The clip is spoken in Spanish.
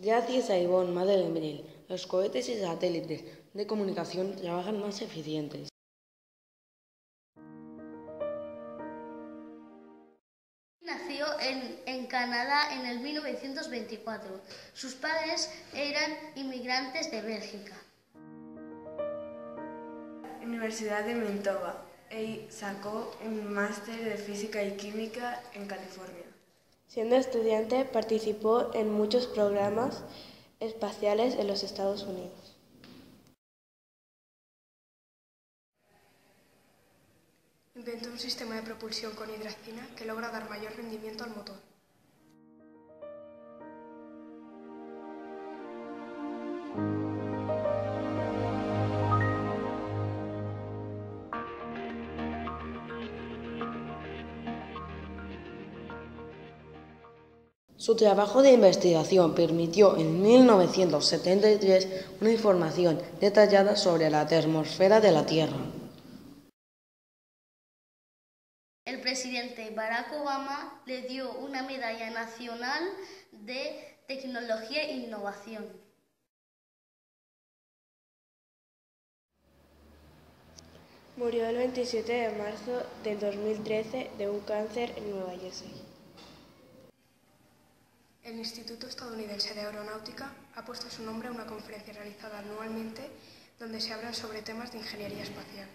Gracias a Yvonne Madeleine, los cohetes y satélites de comunicación trabajan más eficientes. Nació en, en, Canadá en el 1924. Sus padres eran inmigrantes de Bélgica. Universidad de Manitoba. Él sacó un máster de física y química en California. Siendo estudiante participó en muchos programas espaciales en los Estados Unidos. Inventó un sistema de propulsión con hidracina que logra dar mayor rendimiento Su trabajo de investigación permitió en 1973 una información detallada sobre la termosfera de la Tierra. El presidente Barack Obama le dio una medalla nacional de tecnología e innovación. Murió el 27 de marzo del 2013 de un cáncer en Nueva Jersey. El Instituto Estadounidense de Aeronáutica ha puesto su nombre a una conferencia realizada anualmente donde se hablan sobre temas de ingeniería espacial.